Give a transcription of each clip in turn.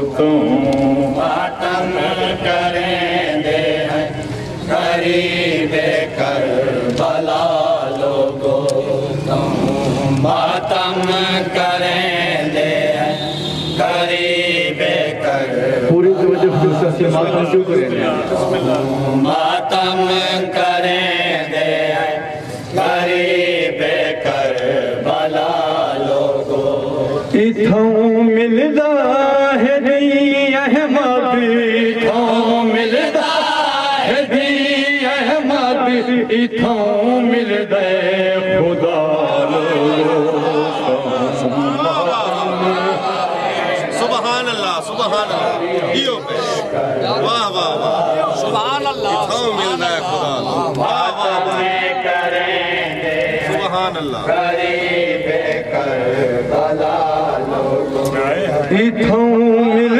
तू मातम करेंगे हैं। गरीब कर भला लोगो तुम मातम करेंगे हैं। गरीब कर पूरी तवज्जो से मातम क्यों करेंगे मातम करेंगे हैं। गरीब कर भला लोगो इथों इथों मिलदा खुदा सुबहान अल्लाह सुबहान अल्लाह इहो वाह वाह वाह। सुभान अल्लाह इथों मिलदा खुदा वाह वाह वाह। करेंगे अल्लाह गरीब कर लोगो इथों मिलदा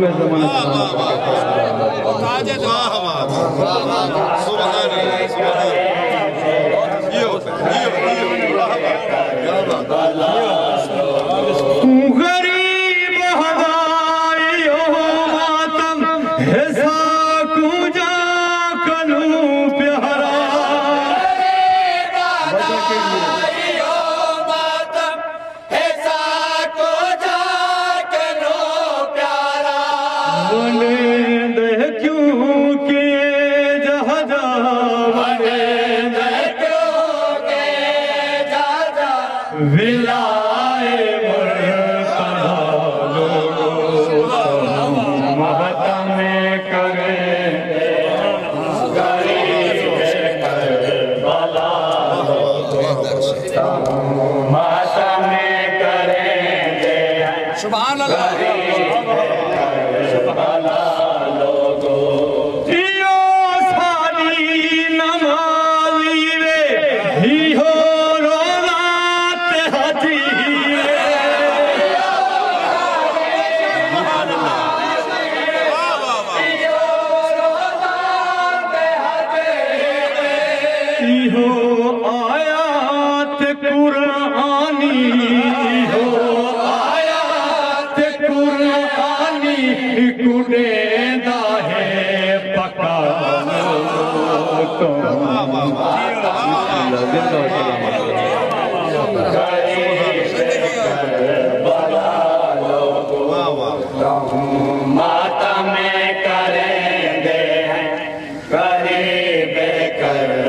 इमाम जमाना ताज वाह वाह सुबहान अल्लाह सुबहान Will रोज़ात कर भला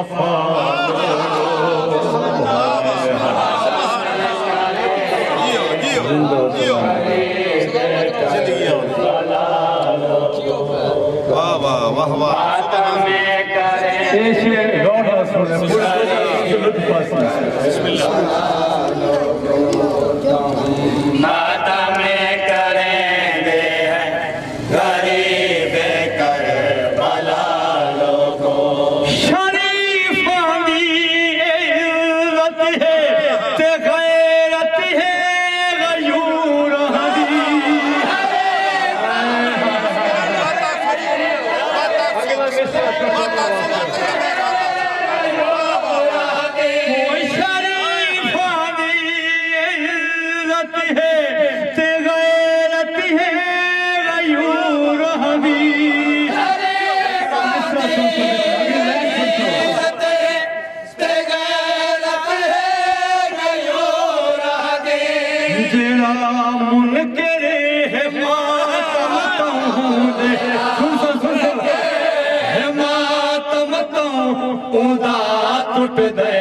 वफा वाह वाह वाह वाह। शेर गौर रसूल है बिस्मिल्लाह। तूं उदा टुटदे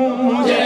मुझे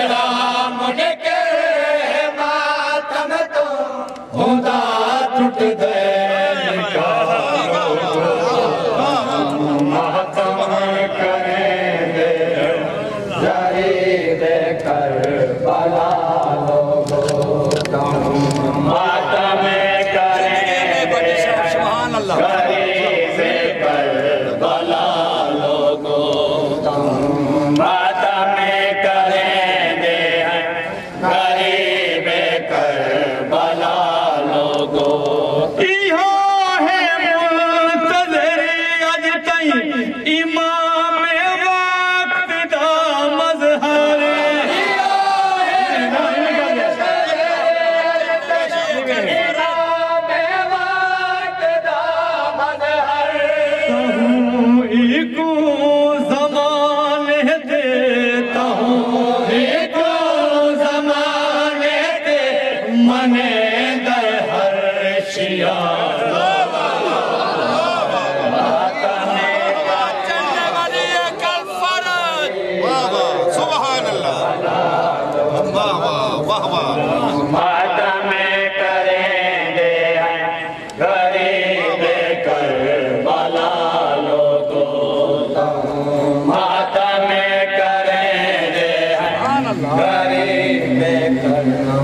नारे मैं करना